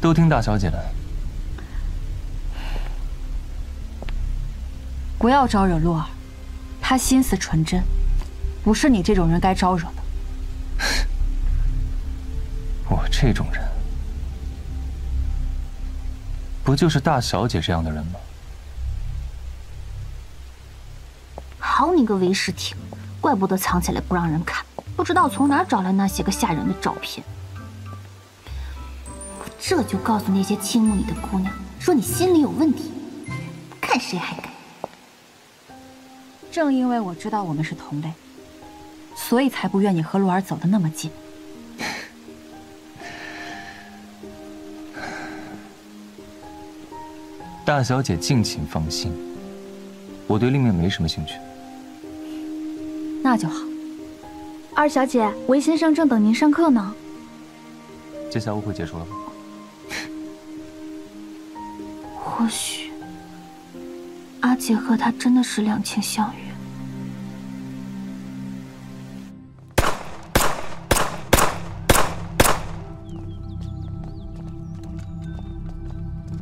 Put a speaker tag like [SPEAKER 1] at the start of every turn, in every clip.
[SPEAKER 1] 都听大小姐的。
[SPEAKER 2] 不要招惹洛儿，她心思纯真，不是你这种人该招惹的。
[SPEAKER 1] 我这种人，不就是大小姐这样的人吗？
[SPEAKER 3] 好你个韦世廷，怪不得藏起来不让人看，不知道从哪找来那些个吓人的照片。我这就告诉那些倾慕你的姑娘，说你心里有问题，看谁还敢！
[SPEAKER 2] 正因为我知道我们是同类，所以才不愿你和洛儿走得那么近。
[SPEAKER 1] 大小姐敬请放心，我对令妹没什么兴趣。
[SPEAKER 2] 那就好。
[SPEAKER 3] 二小姐，韦先生正等您上课呢。
[SPEAKER 1] 这下误会结束了吗？
[SPEAKER 3] 或许，阿杰和他真的是两情相悦。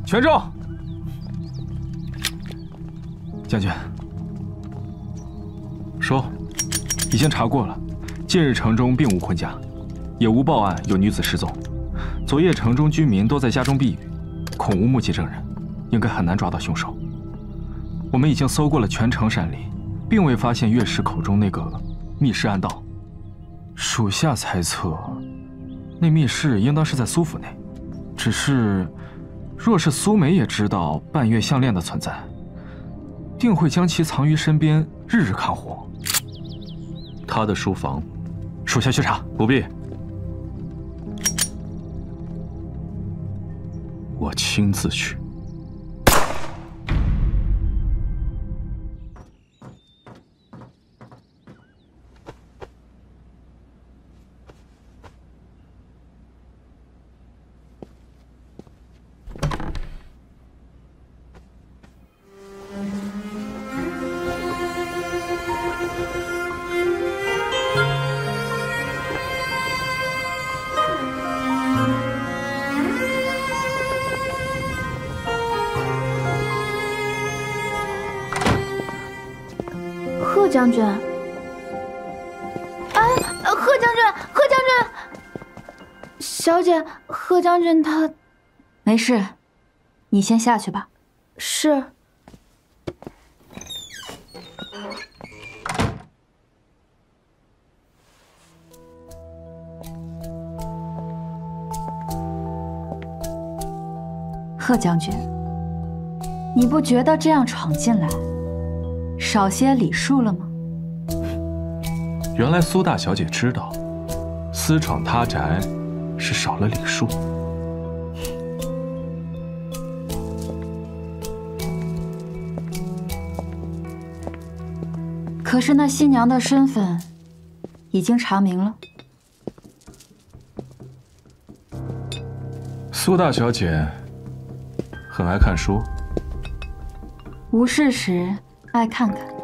[SPEAKER 4] 全中，将军。说，已经查过了，近日城中并无婚嫁，也无报案有女子失踪。昨夜城中居民都在家中避雨，恐无目击证人，应该很难抓到凶手。我们已经搜过了全城山林，并未发现月氏口中那个密室暗道。属下猜测，那密室应当是在苏府内。只是，若是苏梅也知道半月项链的存在，定会将其藏于身边，日日看护。
[SPEAKER 5] 他的书房，
[SPEAKER 4] 属下去查。
[SPEAKER 5] 不必，我亲自去。
[SPEAKER 3] 将军，哎，贺将军，贺将军，小姐，贺将军他
[SPEAKER 2] 没事，你先下去吧。
[SPEAKER 3] 是。
[SPEAKER 2] 贺将军，你不觉得这样闯进来，少些礼数了吗？
[SPEAKER 5] 原来苏大小姐知道，私闯他宅是少了礼数。
[SPEAKER 2] 可是那新娘的身份已经查明了。
[SPEAKER 5] 苏大小姐很爱看书，
[SPEAKER 2] 无事时爱看看。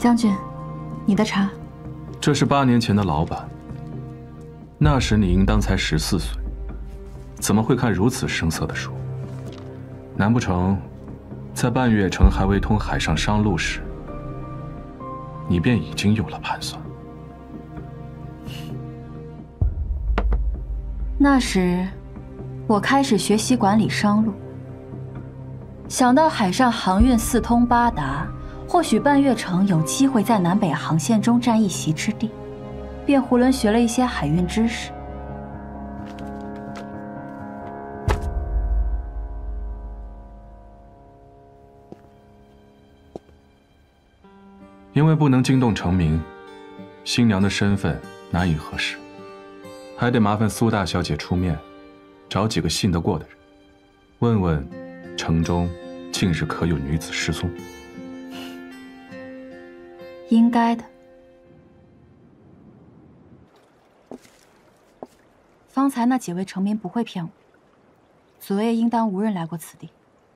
[SPEAKER 2] 将军，你的茶。
[SPEAKER 5] 这是八年前的老板。那时你应当才十四岁，怎么会看如此生涩的书？难不成，在半月城还未通海上商路时，你便已经有了盘算？
[SPEAKER 2] 那时，我开始学习管理商路，想到海上航运四通八达。或许半月城有机会在南北航线中占一席之地，便囫囵学了一些海运知识。
[SPEAKER 5] 因为不能惊动成名，新娘的身份难以核实，还得麻烦苏大小姐出面，找几个信得过的人，问问城中近日可有女子失踪？
[SPEAKER 2] 应该的。方才那几位臣民不会骗我，昨夜应当无人来过此地。